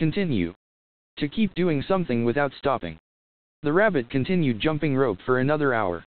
Continue. To keep doing something without stopping. The rabbit continued jumping rope for another hour.